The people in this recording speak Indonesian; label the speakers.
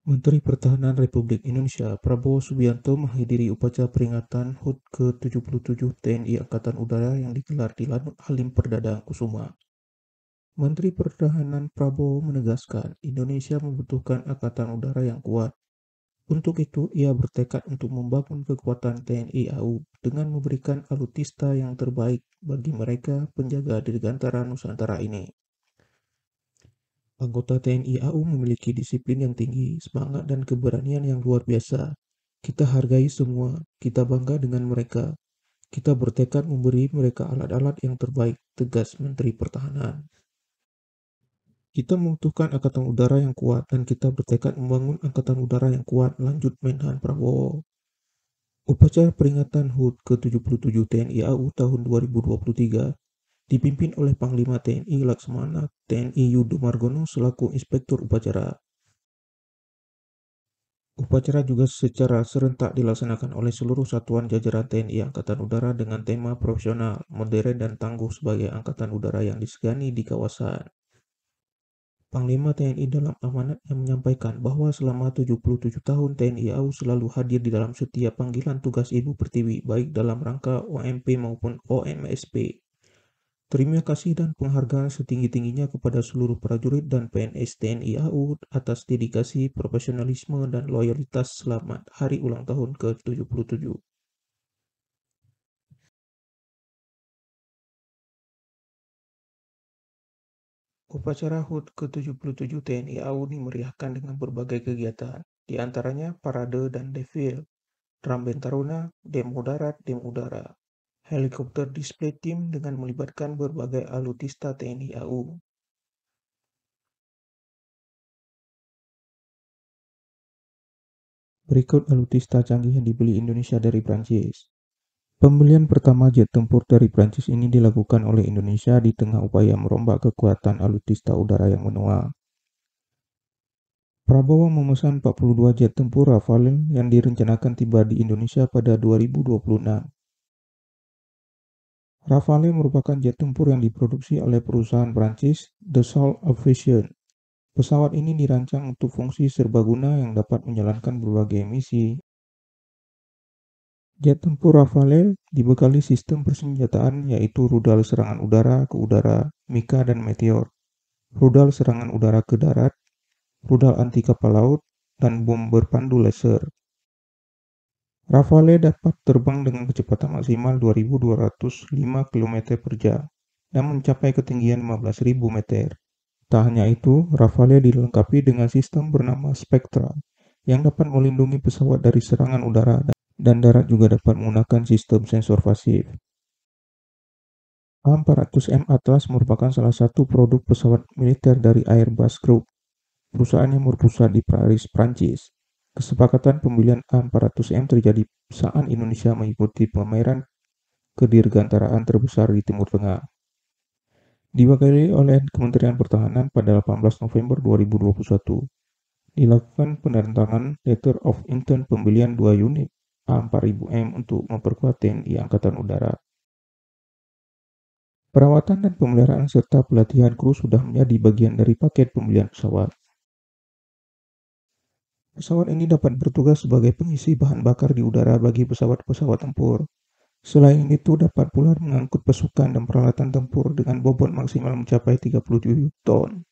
Speaker 1: Menteri Pertahanan Republik Indonesia Prabowo Subianto menghadiri upacara peringatan HUT ke-77 TNI Angkatan Udara yang digelar di Lanut Halim Perdana Kusuma. Menteri Pertahanan Prabowo menegaskan Indonesia membutuhkan angkatan udara yang kuat. Untuk itu, ia bertekad untuk membangun kekuatan TNI AU dengan memberikan alutsista yang terbaik bagi mereka penjaga dirgantara Nusantara ini. Anggota TNI AU memiliki disiplin yang tinggi, semangat dan keberanian yang luar biasa. Kita hargai semua, kita bangga dengan mereka. Kita bertekad memberi mereka alat-alat yang terbaik, tegas Menteri Pertahanan. Kita membutuhkan angkatan udara yang kuat dan kita bertekad membangun angkatan udara yang kuat, lanjut Menhan Prabowo. Upacara peringatan HUT ke-77 TNI AU tahun 2023 dipimpin oleh Panglima TNI Laksamana TNI Yudo Margono selaku Inspektur Upacara. Upacara juga secara serentak dilaksanakan oleh seluruh satuan jajaran TNI Angkatan Udara dengan tema profesional, modern, dan tangguh sebagai angkatan udara yang disegani di kawasan. Panglima TNI dalam amanat yang menyampaikan bahwa selama 77 tahun TNI AU selalu hadir di dalam setiap panggilan tugas Ibu Pertiwi, baik dalam rangka OMP maupun OMSP. Terima kasih dan penghargaan setinggi-tingginya kepada seluruh prajurit dan PNS TNI AU atas dedikasi, profesionalisme, dan loyalitas selamat hari ulang tahun ke-77. Upacara HUT ke-77 TNI AU dimeriahkan dengan berbagai kegiatan, di antaranya parade dan defil, drum band taruna, demo darat, demo udara, helikopter display team dengan melibatkan berbagai alutista TNI AU. Berikut alutista canggih yang dibeli Indonesia dari Prancis. Pembelian pertama jet tempur dari Prancis ini dilakukan oleh Indonesia di tengah upaya merombak kekuatan alutista udara yang menua. Prabowo memesan 42 jet tempur Rafale yang direncanakan tiba di Indonesia pada 2026. Rafale merupakan jet tempur yang diproduksi oleh perusahaan Prancis Dassault Aviation. Pesawat ini dirancang untuk fungsi serbaguna yang dapat menjalankan berbagai misi. Jet tempur Rafale dibekali sistem persenjataan yaitu rudal serangan udara ke udara, Mika dan Meteor, rudal serangan udara ke darat, rudal anti kapal laut, dan bom berpandu laser. Rafale dapat terbang dengan kecepatan maksimal 2.205 km per jam dan mencapai ketinggian 15.000 meter. Tak hanya itu, Rafale dilengkapi dengan sistem bernama Spectra yang dapat melindungi pesawat dari serangan udara dan darat juga dapat menggunakan sistem sensor pasif. A400M Atlas merupakan salah satu produk pesawat militer dari Airbus Group, perusahaan yang berpusat di Paris, Prancis. Kesepakatan pembelian A400M terjadi saat Indonesia mengikuti pameran kedirgantaraan terbesar di Timur Tengah. Diwakili oleh Kementerian Pertahanan pada 18 November 2021, dilakukan penandatanganan Letter of Intent pembelian dua unit A4000M untuk memperkuat TNI Angkatan Udara. Perawatan dan pemeliharaan serta pelatihan kru sudah menjadi bagian dari paket pembelian pesawat. Pesawat ini dapat bertugas sebagai pengisi bahan bakar di udara bagi pesawat-pesawat tempur. Selain itu dapat pula mengangkut pasukan dan peralatan tempur dengan bobot maksimal mencapai 37 ton.